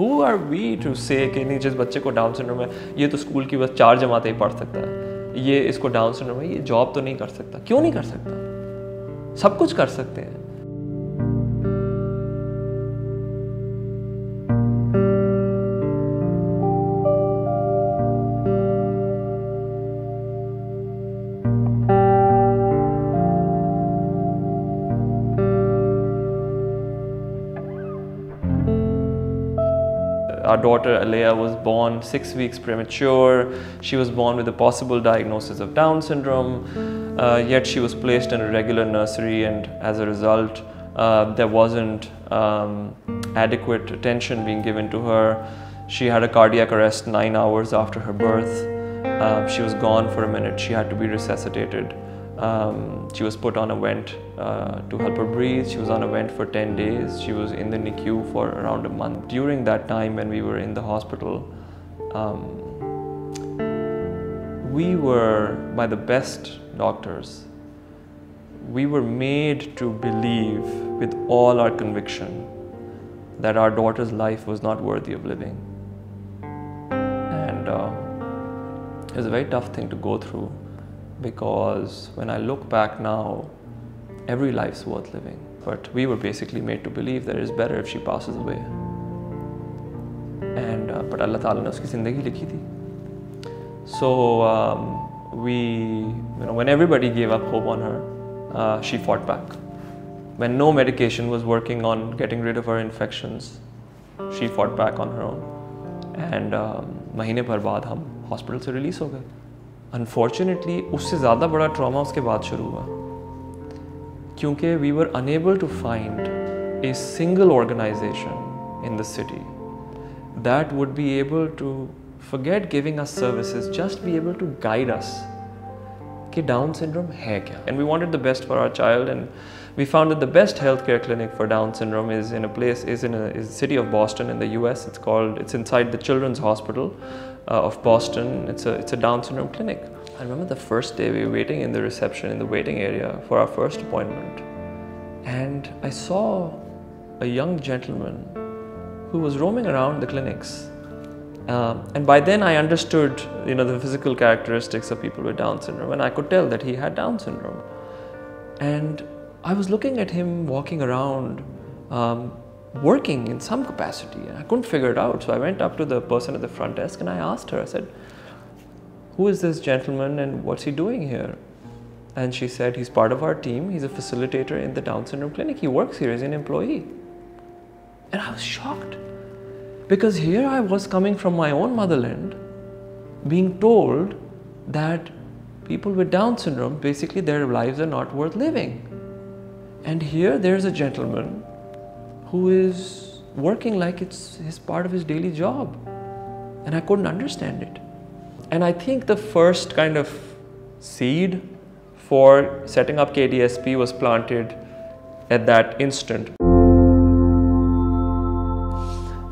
Who are we to से कि नहीं, जिस बच्चे को डाउन सिंड्रोम है, ये तो स्कूल की बस चार जमातें ही पढ़ सकता है। ये इसको डाउन सिंड्रोम है, ये जॉब तो नहीं कर सकता। क्यों नहीं कर सकता? सब कुछ कर सकते हैं। Our daughter Alaiyah was born six weeks premature. She was born with a possible diagnosis of Down syndrome, uh, yet she was placed in a regular nursery, and as a result, uh, there wasn't um, adequate attention being given to her. She had a cardiac arrest nine hours after her birth. Uh, she was gone for a minute. She had to be resuscitated. Um, she was put on a vent uh, to help her breathe. She was on a vent for 10 days. She was in the NICU for around a month. During that time, when we were in the hospital, um, we were, by the best doctors, we were made to believe with all our conviction that our daughter's life was not worthy of living. And uh, it was a very tough thing to go through because when I look back now, every life's worth living. But we were basically made to believe that it is better if she passes away. And uh, but Allah Ta'ala ने उसकी ज़िंदगी लिखी थी. So um, we, you know, when everybody gave up hope on her, uh, she fought back. When no medication was working on getting rid of her infections, she fought back on her own. And um, महीने भर बाद हम hospital से release हो गए unfortunately उससे ज़्यादा बड़ा ट्रॉमा उसके बाद शुरू हुआ क्योंकि we were unable to find a single organisation in the city that would be able to forget giving us services just be able to guide us कि Down syndrome है क्या and we wanted the best for our child and we found that the best healthcare clinic for Down syndrome is in a place is in a is the city of Boston in the US it's called it's inside the Children's Hospital uh, of Boston it's a it's a Down syndrome clinic I remember the first day we were waiting in the reception in the waiting area for our first appointment and I saw a young gentleman who was roaming around the clinics um, and by then I understood, you know, the physical characteristics of people with Down syndrome, and I could tell that he had Down syndrome. And I was looking at him walking around, um, working in some capacity, and I couldn't figure it out. So I went up to the person at the front desk and I asked her, I said, "Who is this gentleman, and what's he doing here?" And she said, "He's part of our team. He's a facilitator in the Down syndrome clinic. He works here. as an employee." And I was shocked. Because here I was coming from my own motherland, being told that people with Down syndrome, basically their lives are not worth living. And here there's a gentleman who is working like it's his part of his daily job. And I couldn't understand it. And I think the first kind of seed for setting up KDSP was planted at that instant.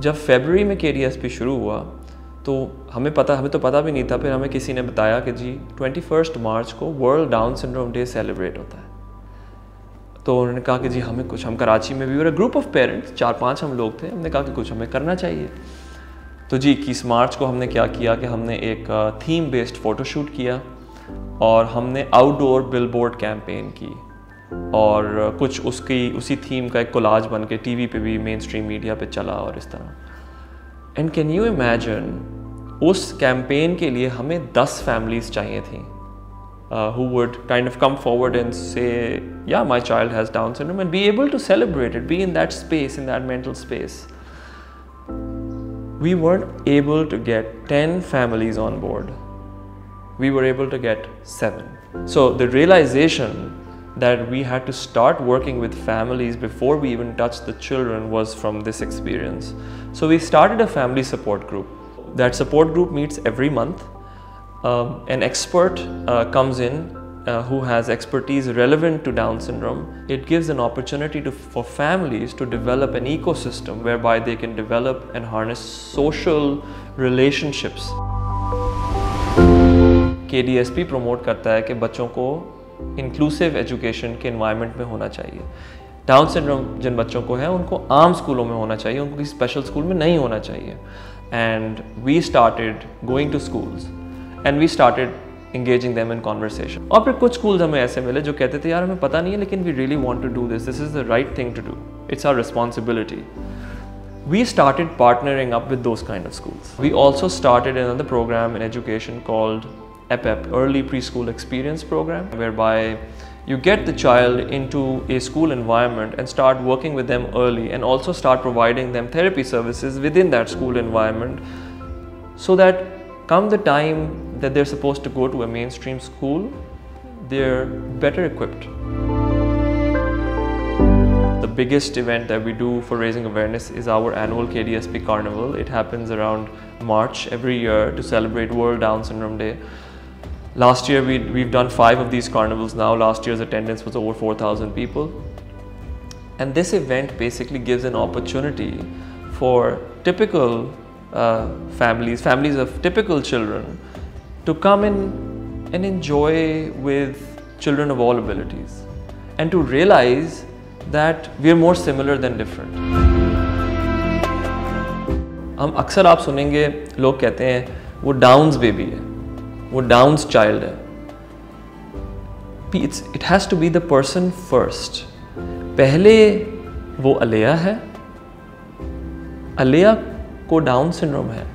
जब February में के शुरू हुआ तो हमें पता, हमें तो पता भी नहीं था, फिर हमें किसी ने बताया कि जी ट्वेंटी फ़र्स्ट मार्च को world Down syndrome day celebrate होता है तो उन्होंने कहा कि जी, हमें कुछ, हम कराची में भी वर ग्रुप ऑफ़ पेरेंट्स चार पाँच हम लोग थे, हमने कहा कि कुछ हमें करना चाहिए तो जी इक्कीस मार्च को हमने क्या किया कि हमने एक थीम बेस्ड फ़ोटोशूट किया और हमने आउटडोर बिलबोर्ड कैंपेन की और कुछ उसकी उसी थीम का एक कोलाज बन के टी पे भी मेन स्ट्रीम मीडिया पे चला और इस तरह एंड कैन यू इमेजिन उस कैंपेन के लिए हमें दस फैमिलीज़ चाहिए थी who would kind of come forward and say, yeah, my child has Down syndrome, and be able to celebrate it, be in that space, in that mental space. We weren't able to get 10 families on board. We were able to get seven. So the realization that we had to start working with families before we even touched the children was from this experience. So we started a family support group. That support group meets every month. Um, an expert uh, comes in uh, who has expertise relevant to Down syndrome. It gives an opportunity to, for families to develop an ecosystem whereby they can develop and harness social relationships. KDSP promote करता है कि बच्चों को inclusive education के environment में होना चाहिए down syndrome जिन बच्चों को है उनको आम स्कूलों में होना चाहिए उनको किसी स्पेशल स्कूल में नहीं होना चाहिए and we started going to schools and we started engaging them in conversation और फिर कुछ schools हमें ऐसे मिले जो कहते थे यार हमें पता नहीं है लेकिन we really want to do this this is the right thing to do it's our responsibility we started partnering up with those kind of schools we also started another program in education called EPEP early preschool experience program whereby you get the child into a school environment and start working with them early and also start providing them therapy services within that school environment so that come the time that they're supposed to go to a mainstream school, they're better equipped. The biggest event that we do for raising awareness is our annual KDSP Carnival. It happens around March every year to celebrate World Down Syndrome Day. Last year we, we've done five of these carnivals now. Last year's attendance was over 4,000 people. And this event basically gives an opportunity for typical uh, families, families of typical children, to come in and enjoy with children of all abilities and to realize that we are more similar than different. हम अक्सर आप सुनेंगे लोग कहते हैं वो downs baby है वो डाउन्स चाइल्ड है it's it has to be the person first पहले वो अलिया है अलिया को डाउन सिंड्रोम है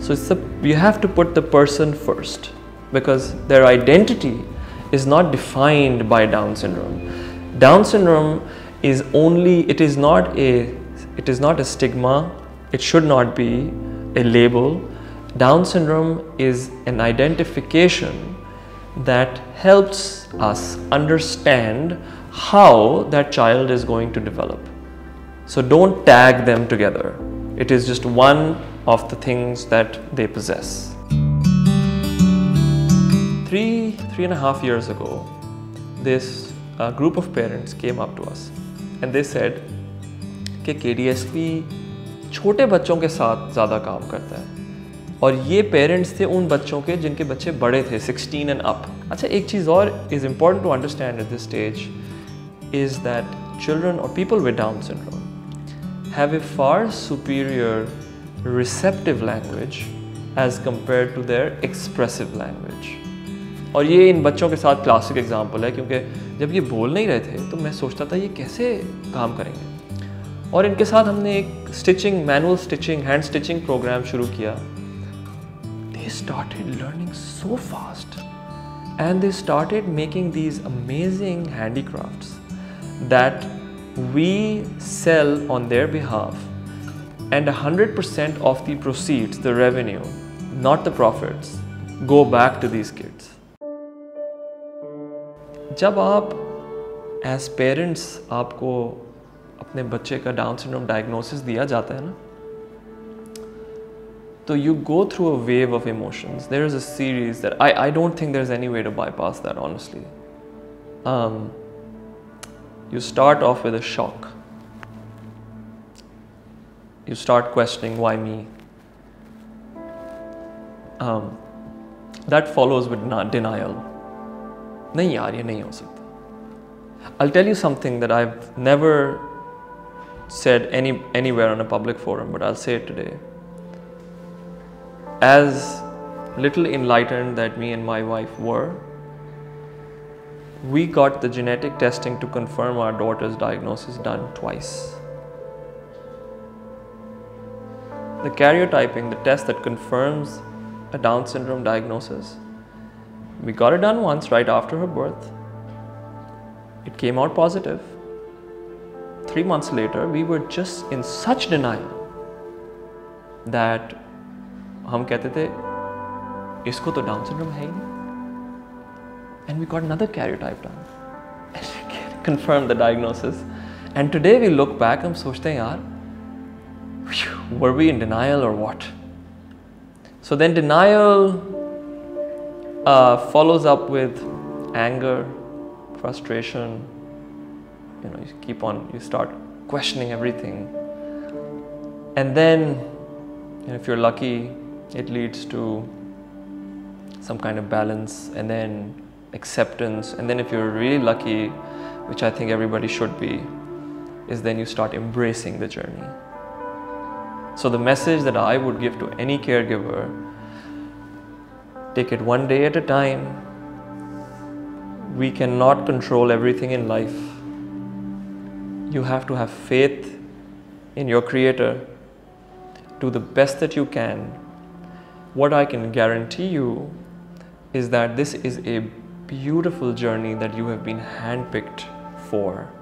So you have to put the person first because their identity is not defined by down syndrome. Down syndrome is only it is not a it is not a stigma. It should not be a label. Down syndrome is an identification that helps us understand how that child is going to develop. So don't tag them together. It is just one of the things that they possess. Three, three and a half years ago, this uh, group of parents came up to us and they said कि KDSP छोटे बच्चों के साथ ज़्यादा काम करता है और ये पेरेंट्स थे उन बच्चों के जिनके बच्चे बड़े थे 16 एंड अप अच्छा एक चीज़ और is important to understand at this stage is that children और people with Down syndrome have a far superior receptive language as compared to their expressive language. और ये इन बच्चों के साथ क्लासिक एग्ज़ाम्पल है, क्योंकि जब ये बोल नहीं रहे थे तो मैं सोचता था ये कैसे काम करेंगे। और इनके साथ हमने एक stitching manual stitching hand stitching program शुरू किया। They started learning so fast and they started making these amazing handicrafts that we sell on their behalf. and 100% of the proceeds, the revenue, not the profits, go back to these kids. जब आप as parents आपको अपने बच्चे का down syndrome diagnosis दिया जाता है ना तो you go through a wave of emotions there is a series that I I don't think there is any way to bypass that honestly you start off with a shock. You start questioning why me. Um, that follows with denial. नहीं यार ये नहीं हो सकता I'll tell you something that I've never said any anywhere on a public forum, but I'll say it today. As little enlightened that me and my wife were, we got the genetic testing to confirm our daughter's diagnosis done twice. The karyotyping, the test that confirms a Down syndrome diagnosis, we got it done once right after her birth. It came out positive. Three months later, we were just in such denial that हम कहते थे इसको तो down syndrome है ही नहीं and we got another karyotype done. And confirmed the diagnosis. And today we look back and sochte yaar, were we in denial or what? So then denial uh, follows up with anger, frustration. You know, you keep on, you start questioning everything. And then, you know, if you're lucky, it leads to some kind of balance and then acceptance and then if you're really lucky which I think everybody should be, is then you start embracing the journey. So, the message that I would give to any caregiver take it one day at a time. We cannot control everything in life. You have to have faith in your Creator. Do the best that you can. What I can guarantee you is that this is a beautiful journey that you have been handpicked for